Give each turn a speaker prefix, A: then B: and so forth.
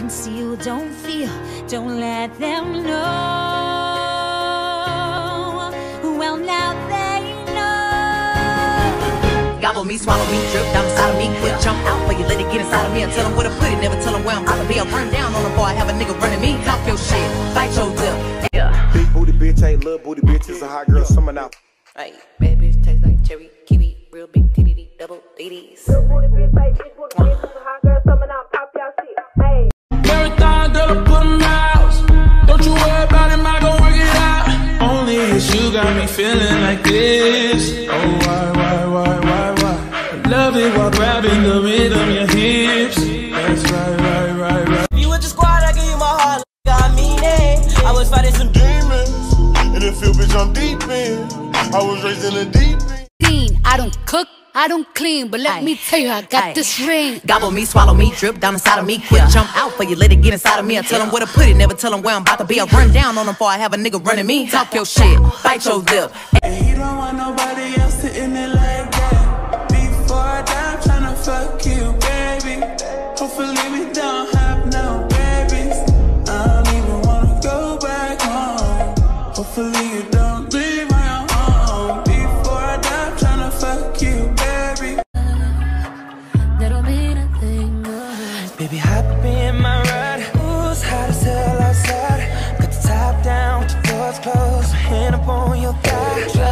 A: conceal, don't feel, don't let them know. Well, now they know.
B: Gobble me, swallow me, drip down inside of me. Quick jump out for you, let it get inside of me. And tell them where to put it, never tell them where I'm about to be. I'll run down on them before I have a nigga running me. Talk your shit, bite your lip. Yeah.
C: Big booty bitch ain't little booty bitch. It's a hot girl summer now.
B: Hey, bad bitch taste like cherry, kiwi, real big titty, double DDs.
D: Marathon, got me feeling like this. Oh, why, why, why, why, why? Love it while grabbing the rhythm, your hips. That's right, right, right, right.
E: You with the squad, I give you my heart, like I mean it. I was fighting some
F: demons. And the field, bitch, I'm deep in. I was raised in the deep end.
G: Clean. I don't cook, I don't clean, but let
B: Aye.
G: me tell you, I got
B: Aye.
G: this ring.
B: Gobble me, swallow me, drip down inside of me. Quick jump out for you, let it get inside of me. I tell them where to put it, never tell them where I'm about to be. I run down on them before I have a nigga running me. Talk your shit, bite your lip.
D: And you don't want nobody else sitting it like that. Before I die, I'm tryna fuck you, baby. Hopefully we don't have no babies. I don't even wanna go back home. Hopefully you don't Baby,
E: hop in my ride. Ooh, hot as hell outside. Got the top down with the doors closed. Hand up on your thigh.